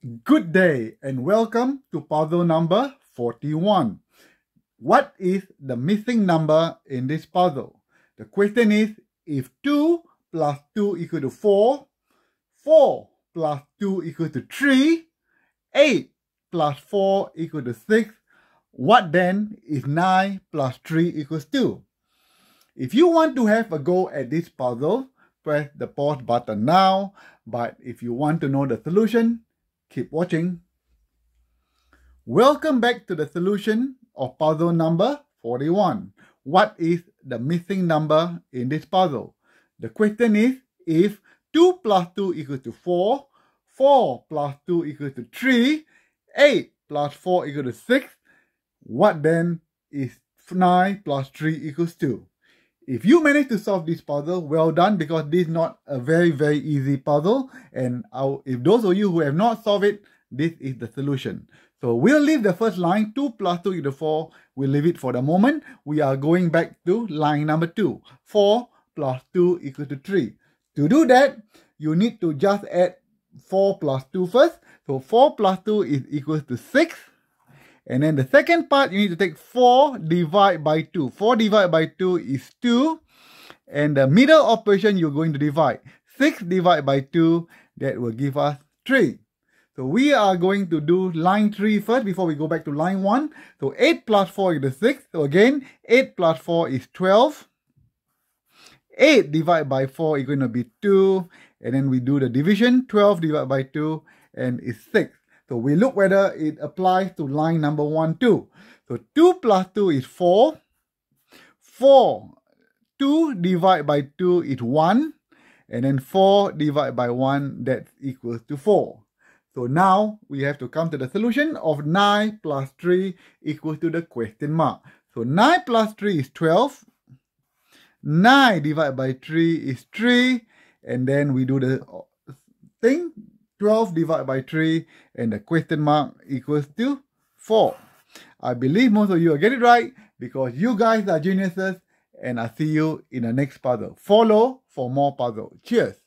Good day and welcome to puzzle number 41. What is the missing number in this puzzle? The question is if 2 plus 2 equal to 4, 4 plus 2 equal to 3, 8 plus 4 equal to 6, what then is 9 plus 3 equals 2? If you want to have a go at this puzzle, press the pause button now. But if you want to know the solution, Keep watching. Welcome back to the solution of puzzle number 41. What is the missing number in this puzzle? The question is, if 2 plus 2 equals to 4, 4 plus 2 equals to 3, 8 plus 4 equals to 6, what then is 9 plus 3 equals 2? If you manage to solve this puzzle, well done because this is not a very, very easy puzzle. And I'll, if those of you who have not solved it, this is the solution. So we'll leave the first line, 2 plus 2 equal to 4. We'll leave it for the moment. We are going back to line number 2. 4 plus 2 equal to 3. To do that, you need to just add 4 plus 2 first. So 4 plus 2 is equal to 6. And then the second part, you need to take 4 divided by 2. 4 divided by 2 is 2. And the middle operation, you're going to divide. 6 divided by 2, that will give us 3. So we are going to do line 3 first before we go back to line 1. So 8 plus 4 is 6. So again, 8 plus 4 is 12. 8 divided by 4 is going to be 2. And then we do the division. 12 divided by 2 and it's 6. So we look whether it applies to line number 1 too. So 2 plus 2 is 4. 4. 2 divided by 2 is 1. And then 4 divided by 1, that equals to 4. So now we have to come to the solution of 9 plus 3 equals to the question mark. So 9 plus 3 is 12. 9 divided by 3 is 3. And then we do the thing 12 divided by 3 and the question mark equals to 4. I believe most of you will get it right because you guys are geniuses and I'll see you in the next puzzle. Follow for more puzzle. Cheers.